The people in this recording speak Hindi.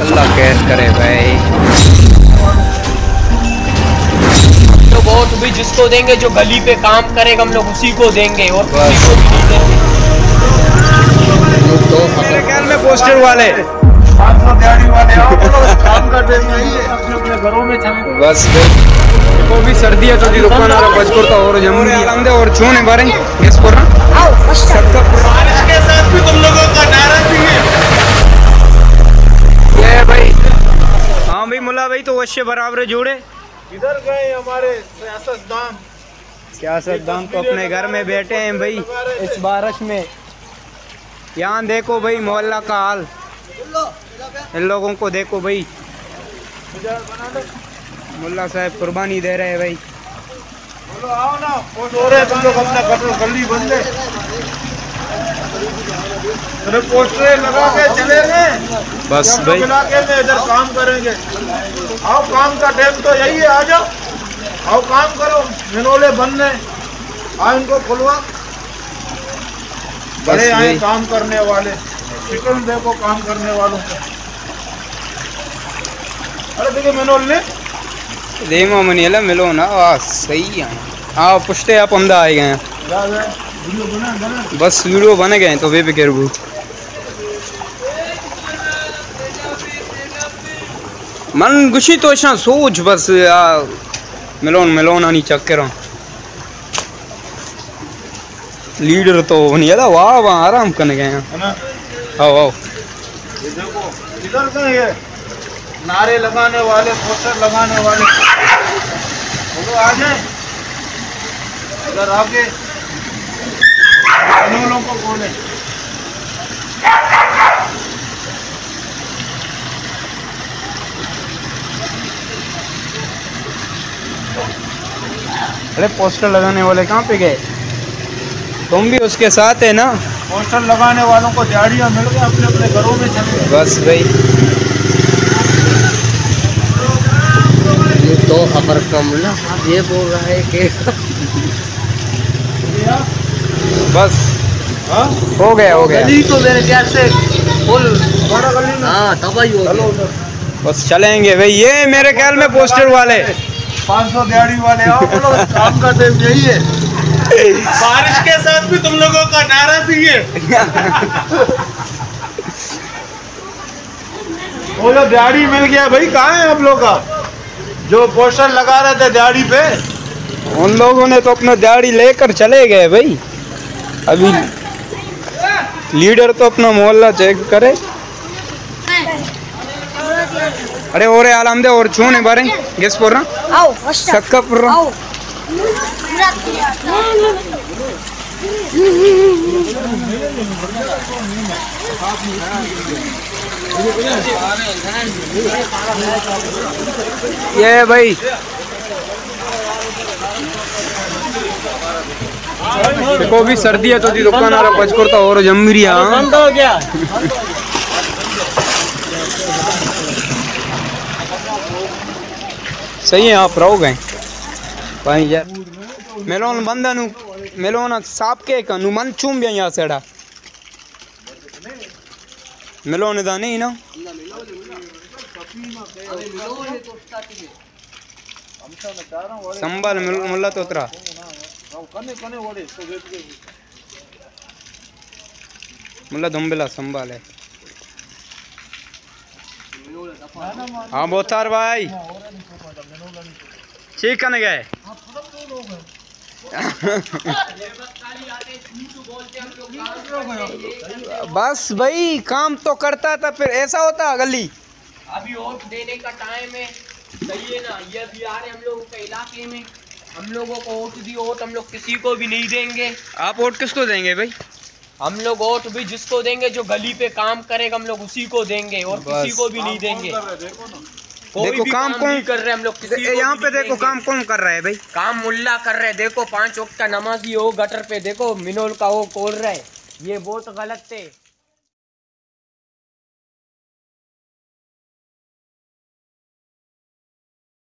अल्लाह खैर करे भाई। तो वोट भी जिसको देंगे जो गली पे काम करेगा हम लोग उसी को देंगे और। किसी को भी नहीं देंगे। मेरे ख्याल में पोस्टर वाले। बस को भी सर्दी है तो बच करता और जमूरी और चूने बारे गेस कर रहा सबका बारिश के साथ भी तुम लोगों का नारा चाहिए ये भाई हाँ भाई मुला भाई तो वश्य बराबर जुड़े। इधर गए हमारे सियासतदान सियासतदान तो अपने घर में बैठे हैं भाई। इस बारिश में। यहाँ देखो भाई मोहल्ला का हाल। इन लोगों को देखो भाई। मुल्ला साहब कुर्बानी दे रहे हैं भाई। बोलो आओ ना वोट हो रहे तुम लोग अपना कटोर गली बंद अरे पोस्टरे लगा के चले गए। बस भाई। इलाके में इधर काम करेंगे। आओ काम का टाइम तो यही है आ जाओ। आओ काम करो मिनोले है आओ इनको खुलवा। बड़े आए काम करने वाले। चिकन देखो काम करने वालों को। अरे देखो मिनोल ने। देमा मनीला मिलो ना। आ सही है। हाँ पुछते आप अंदा आए गए हैं। बस वीडियो बन गए तो वे पे करबू मन गुशी तो छा सोच बस आ मिलोन मिलोन आनी चक्कर। लीडर तो नहीं है वाह वाह आराम करने गए हैं। आओ आओ। ये देखो इधर से ये नारे लगाने वाले पोस्टर लगाने वाले। बोलो आ जाए। इधर को बोले अरे पोस्टर लगाने वाले कहाँ पे गए? तुम भी उसके साथ है ना? पोस्टर लगाने वालों को दिहाड़ियाँ मिल गए अपने अपने घरों में चले गए। बस भाई। ये तो खबर कमला ये बोल रहा है कि बस। हाँ? हो गया हो गया। गली तो मेरे ख्याल से फुल बड़ा हाँ तबाही हो उधर। बस चलेंगे भाई ये मेरे ख्याल में पोस्टर वाले। पाँच सौ दिहाड़ी वाले काम का टाइम यही है। बारिश के साथ भी तुम लोगों का नारा चाहिए वो जो दिहाड़ी मिल गया भाई कहाँ है आप लोग का जो पोस्टर लगा रहे थे दिहाड़ी पे। उन लोगों ने तो अपना दिहाड़ी लेकर चले गए भाई। अभी लीडर तो अपना मोहल्ला चेक करे। अरे और आलम दे और छूने बारे गेस पर रहा सक्का पर रहा ये भाई। देखो भी सर्दी है तो दी दुकान आ रहा बच करता और जम्मीरी हाँ। हो गया। सही है आप रहो गए भाई यार मेलोन बंदनु मेलोन साप के कनु मन चूम गया यहाँ सेड़ा मेलोन दा नहीं ना? संभाल मुल्ला तो उतरा। मुल्ला दुम्बिला संभाल। है हाँ बोतार भाई। चिकन गए। बस भाई काम तो करता था फिर ऐसा होता गली। अभी वोट देने का टाइम है। सही है ना? ये अभी आ रहे हम लोगों के इलाके में। हम लोगों को वोट दी वोट हम लोग किसी को भी नहीं देंगे। आप वोट किसको देंगे भाई? हम लोग वोट भी जिसको देंगे जो गली पे काम करेगा हम लोग उसी को देंगे और किसी को भी नहीं देंगे। कोई देखो भी काम काम कौन कर रहे हम लोग किसी यहाँ पे देखो काम कौन कर रहा है भाई? काम मुल्ला कर रहे हैं देखो पाँच वक्त का नमाजी हो गटर पे देखो मिनोल का वो खोल रहे। हैं ये बहुत गलत है।